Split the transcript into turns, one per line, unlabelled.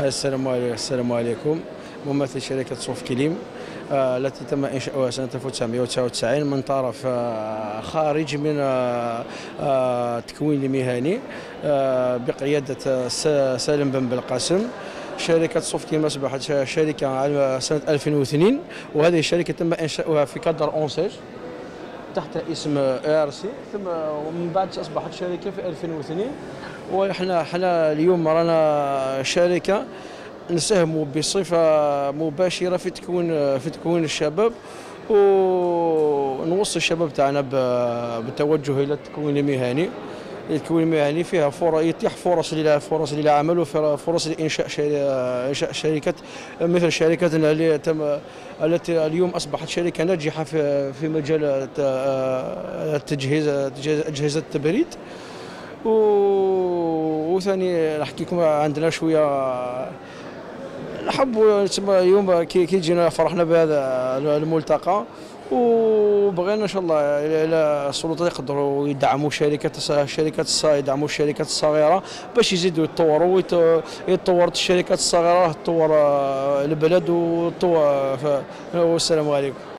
السلام عليكم السلام عليكم. ممثل شركة صوف كليم. آه، التي تم إنشاؤها سنة 1999 من طرف آه، خارج من آه، آه، التكوين المهني بقيادة سالم بن بالقاسم. شركة صوف كليم أصبحت شركة سنة 2002 وهذه الشركة تم إنشاؤها في cadre ANSEJ. تحت اسم RC ثم ومن بعد أصبحت شركة في 2002 وإحنا إحنا اليوم رانا شركة نساهم بصفة مباشرة في تكوين في تكوين الشباب ونوصي الشباب تاعنا بالتوجه إلى التكوين المهني. التكوين المهني فيها يتيح فرص فرص للعمل وفرص لإنشاء إنشاء شركات مثل شركتنا اللي تم التي اليوم أصبحت شركة ناجحة في في مجال تجهيز أجهزة التبريد. وثاني نحكي لكم عندنا شوية نحب اليوم كي جينا فرحنا بهذا الملتقى. وبغينا إن شاء الله إلى السلطات يقدروا يدعموا شركات الشركات الصغيره يدعموا الشركات الصغيرة باش يزيدوا يتطوروا يتطورت الشركات الصغيرة تطور البلد وتطور والسلام عليكم.